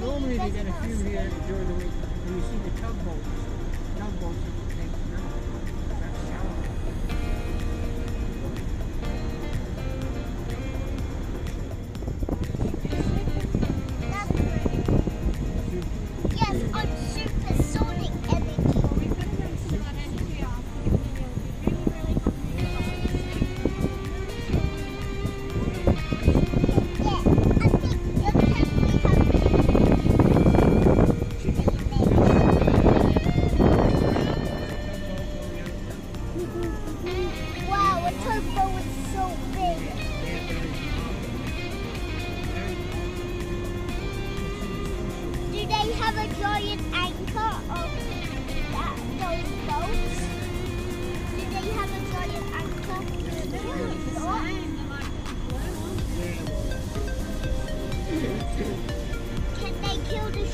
Normally they get a few here during the week, and you see the tugboats, tugboats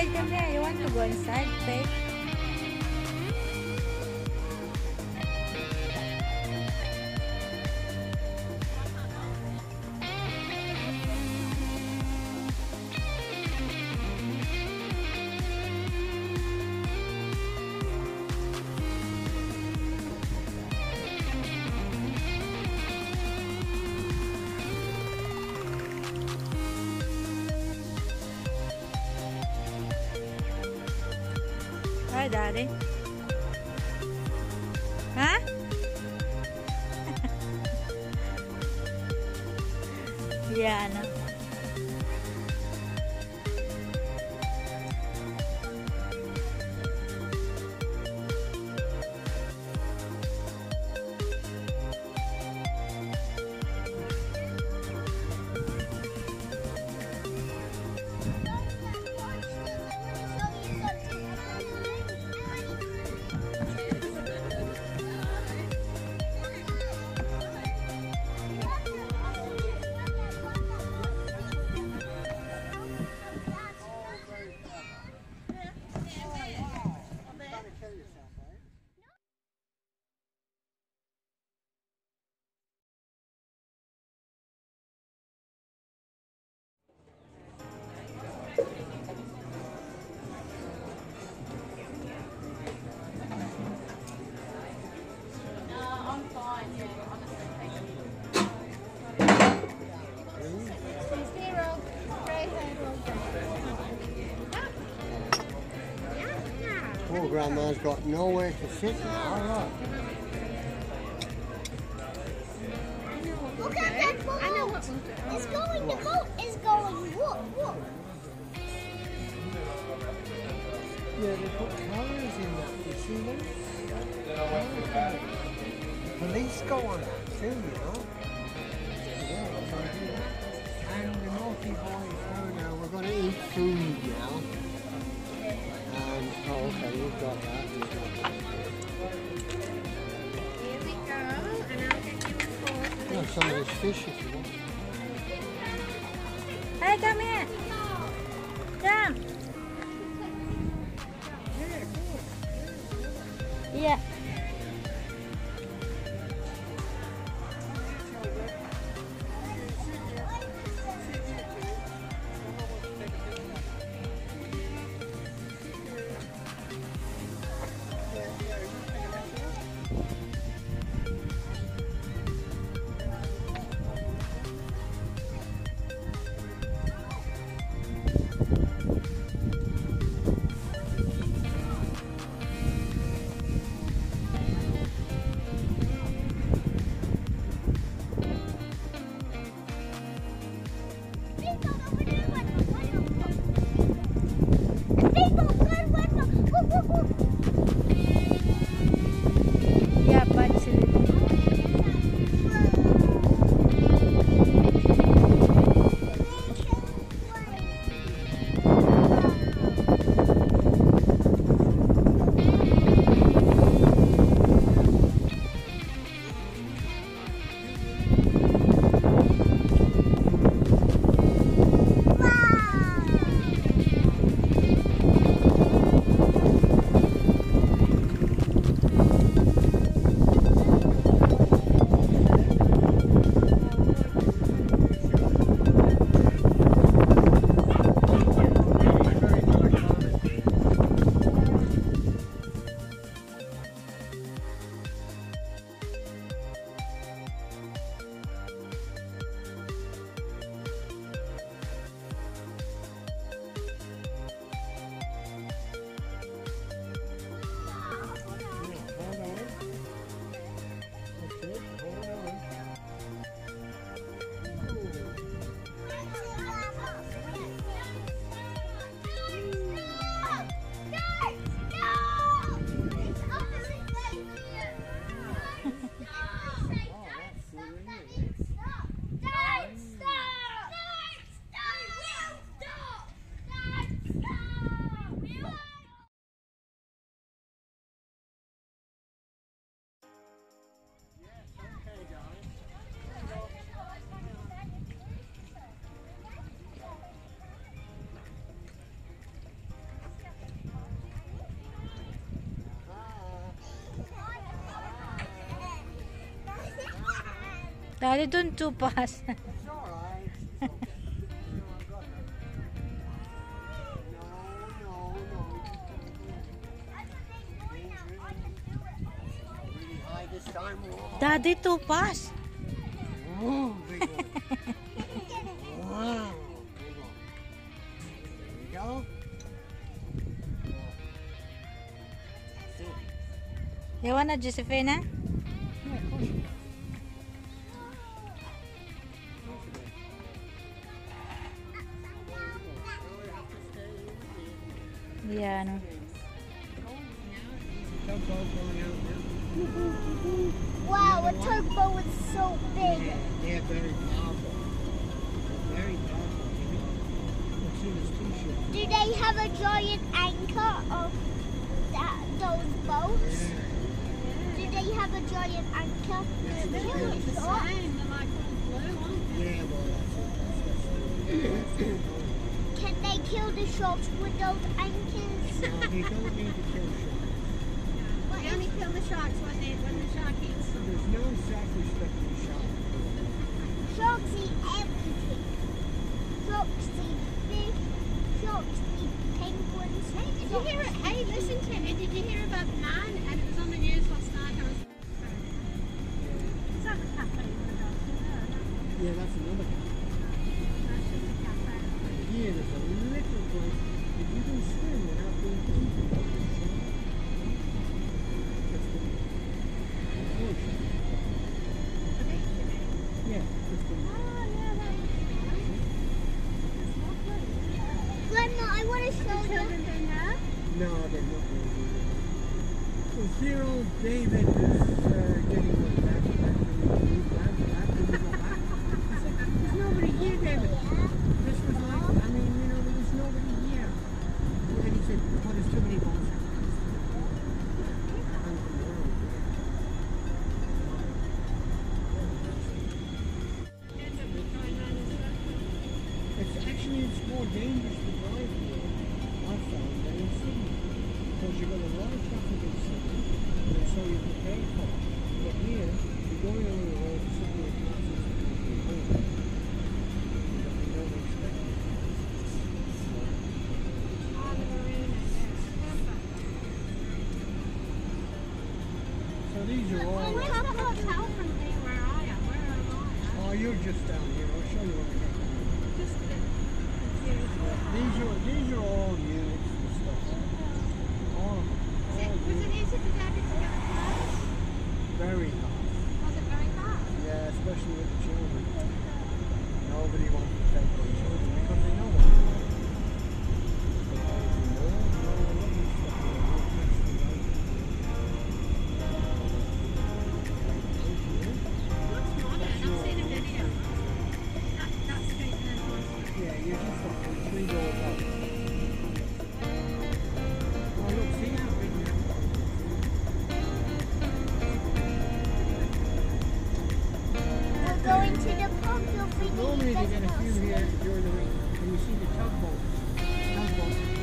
Wait, come here. You want to go inside, Faith? Daddy. Huh? yeah, no. Grandma's got nowhere to sit now. All right. Look at that boat. I know what It's going, the boat is going. Whoop, whoop. Yeah, they put colours in that. You see them? Police go on that too, you know. Here we go, and I'll get you a fork. Yeah, some of this fish if you want. Hey, come here. Come. Yeah. This time. Whoa. Daddy, too fast. Whoa, big one. Wow, big one. There we go. You wanna, Josephina? Wow, a tugboat is so big. Yeah, they're very powerful. They're very powerful, Jimmy. I've this two-ship. Do they have a giant anchor of that, those boats? Yeah. Do they have a giant anchor? Yes, to they kill The same, they're like blue, aren't they? Yeah, well, that's it. That's. Can they kill the sharks with those anchors? No, they don't need to kill sharks. Kill the sharks when, they, when the shark eats them. There's no self-respecting shark. Sharks eat everything. Sharks eat fish. Sharks eat penguins. Hey, did you hear it? Hey, listen to me. Did you hear about man? And it was on the news last night. I was. Is that the cafe with the dogs? Yeah, that's another kind. Old David is uh, getting one back, back back, back, back. I said, there's nobody here, David. This was like, I mean, you know, there was nobody here. And he said, oh, there's too many stuff. It's actually, it's more dangerous so you're prepared for it. But here, you're going the road, suddenly it passes you home. You don't, don't expect it. Oh, the marina, So these are all, Well, where's the hotel from here? Where are you? Where am I? oh, you're just down here, I'll show you what I got. Just a bit confused. These are, these are all units and stuff. All of them. Was it, All was it easy to get close? Very hard. Was it very hard? Yeah, especially with the children. Nobody wants They get a few here during the week, and you see the tugboats. Tugboats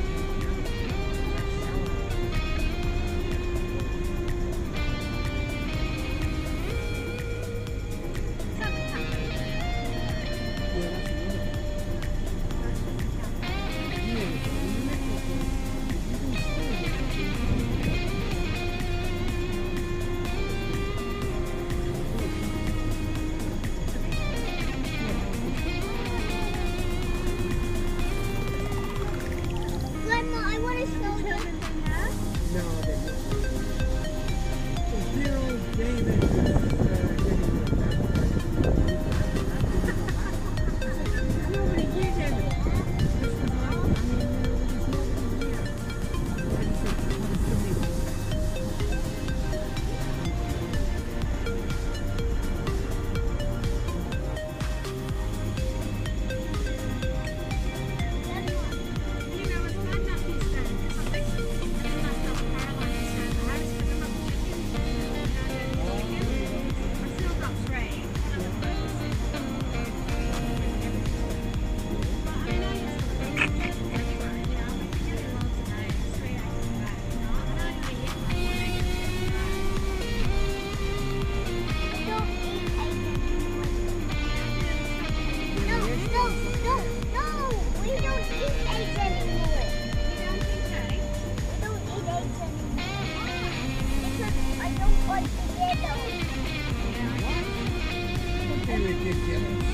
What? What we?